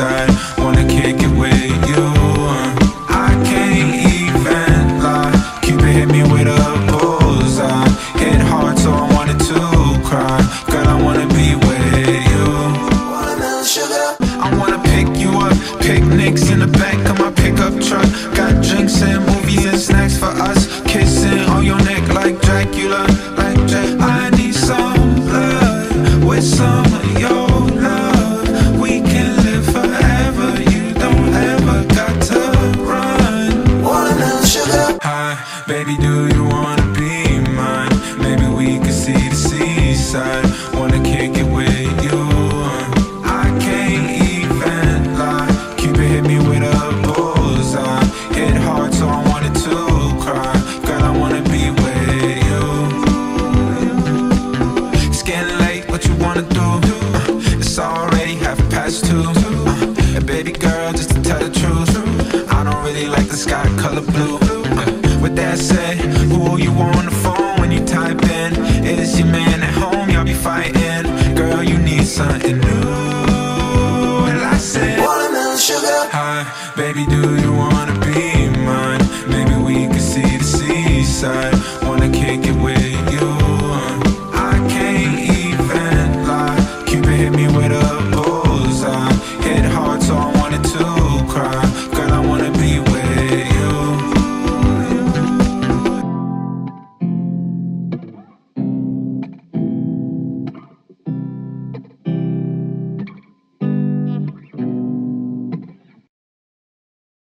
Seaside. Wanna kick it with you? I can't even lie. Cupid hit me with a bullseye. Hit hard, so I wanted to cry. Girl, I wanna be with you. I wanna pick you up. Picnics in the back of my pickup truck. Got drinks and baby, do you wanna be mine? Maybe we can see the seaside. Wanna kick it with you? I can't even lie. Cupid hit me with a bullseye. Hit hard, so I wanted to cry. Girl, I wanna be with you. It's getting late, what you wanna do? Uh, it's already half past two. Uh, baby girl, just to tell the truth, I don't really like the sky color blue. Uh, with that said, who you on the phone when you type in? Is your man at home? Y'all be fighting. Girl, you need something new. And I said, Watermelon sugar. Hi, baby, do